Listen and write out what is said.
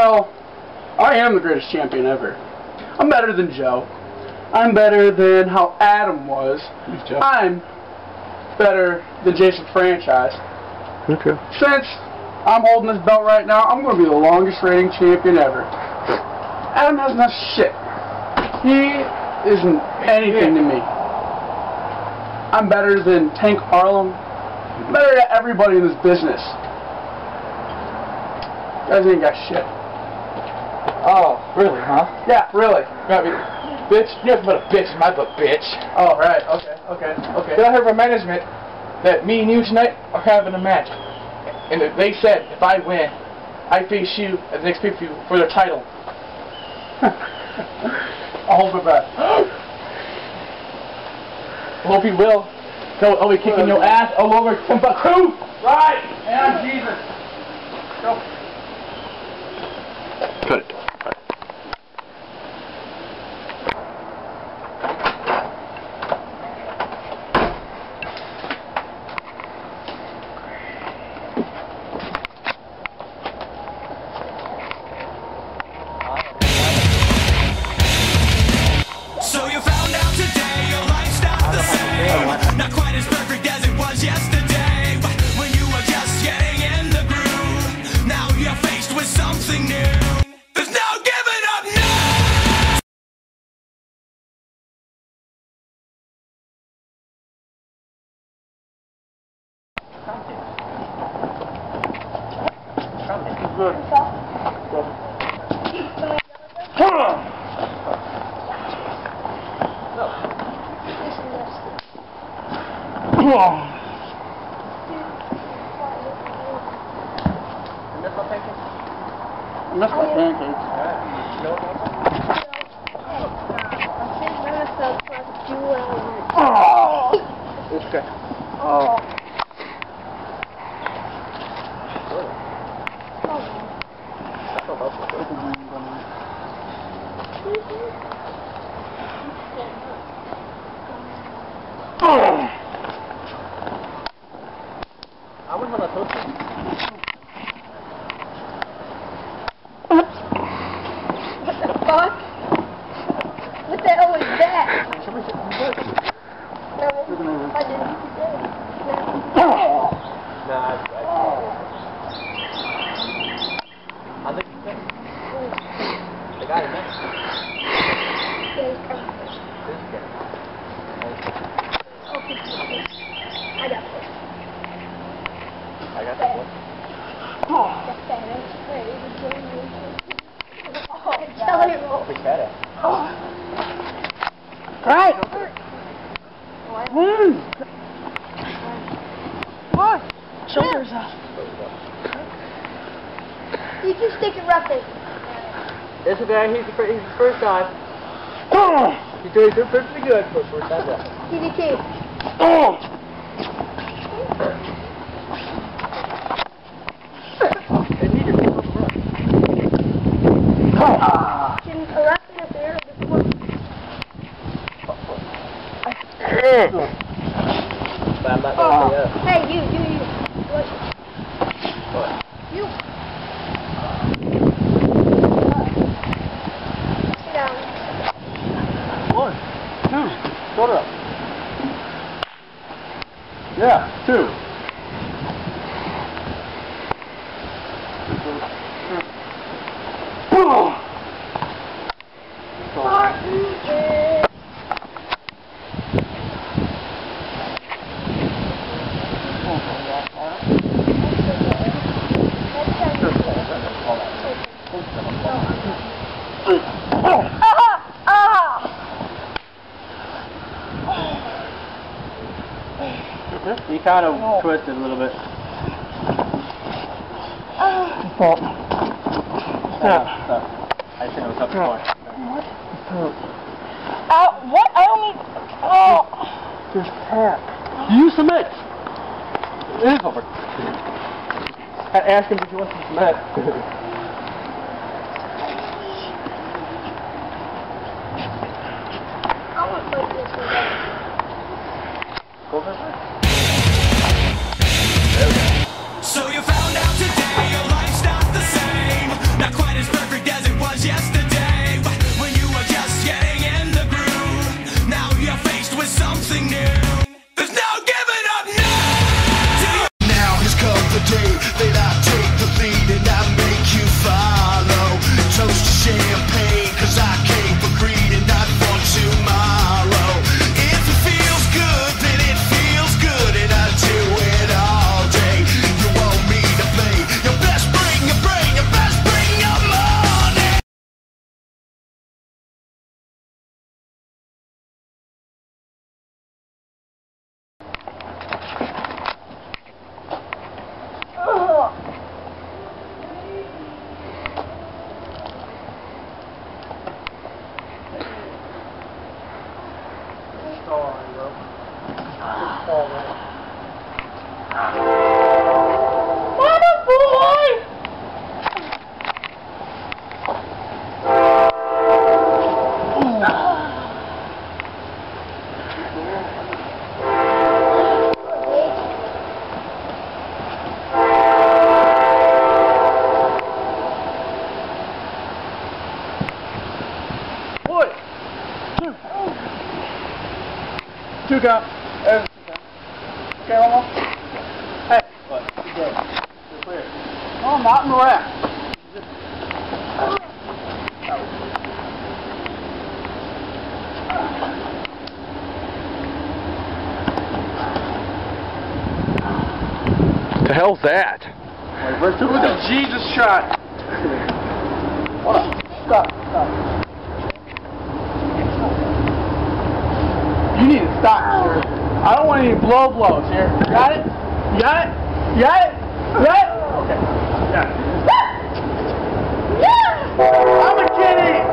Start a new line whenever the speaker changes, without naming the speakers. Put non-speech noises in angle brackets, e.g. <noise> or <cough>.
Well, I am the greatest champion ever. I'm better than Joe. I'm better than how Adam was. I'm better than Jason Franchise.
Okay.
Since I'm holding this belt right now, I'm going to be the longest reigning champion ever. Adam has enough shit. He isn't anything to me. I'm better than Tank Harlem. I'm better than everybody in this business. You guys ain't got shit.
Oh, really, huh?
Yeah, really.
I mean, bitch, you have but a bitch in my book, bitch.
Oh, right. Okay, okay, okay.
Then I heard from management that me and you tonight are having a match. And they said if I win, I face you at the next pay-per-view for the title. <laughs>
I'll hold my breath.
I <gasps> hope you will. So I'll be kicking your ass oh, all over Timbuktu.
Right! And Jesus. Go.
Cut it.
I missed my pancakes.
Okay. I wouldn't want to toast it.
What the fuck? What the hell was that? No, I didn't. No.
Nah, I, I, I think he's next. The guy is next. This guy.
I got this.
I got that one.
That's that. That's crazy. Oh, tell him.
Big fat ass.
Right.
What?
Mm. What? Shoulders up.
You can stick it right there.
It's okay. He's the, fir- he's the first time. He's doing good, pretty good for first time. Yeah.
DDT.
They need your people to run.
Can correct it if they're before.
But I'm not gonna say yeah.
Hey, you, you, you. What?
What?
You. Sit down.
One, two, shoulder up. Yeah, two.
You kind of twisted a little bit.
Stop.
Stop. Stop. I think it was up before.
Uh, what? I don't need. Oh.
Just tap. You submit.
It is over. I asked him if he wants some cement. <laughs>
Two count. There's two. Okay, one more. Hey. What? You're. You're clear. No, I'm not in the rack.
The hell's that?
Let's do the Jesus shot. Hold on. Stop. Stop. Need to stop. I don't want any blow blows here. Got it? You got it? You got it? You got it? Okay. Got it. I'm a kitty.